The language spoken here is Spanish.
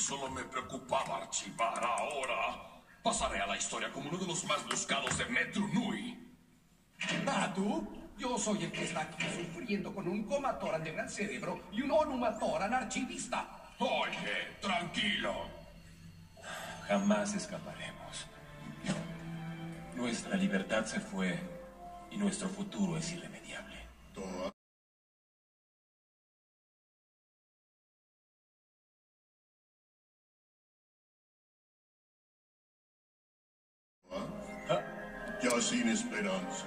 solo me preocupaba archivar. Ahora pasaré a la historia como uno de los más buscados de Metro Nui. ¿Ah, tú? Yo soy el que está aquí sufriendo con un comatoran de gran cerebro y un onumatoran archivista. Oye, tranquilo. Jamás escaparemos. Nuestra libertad se fue y nuestro futuro es irremediable. Ya sin esperanza.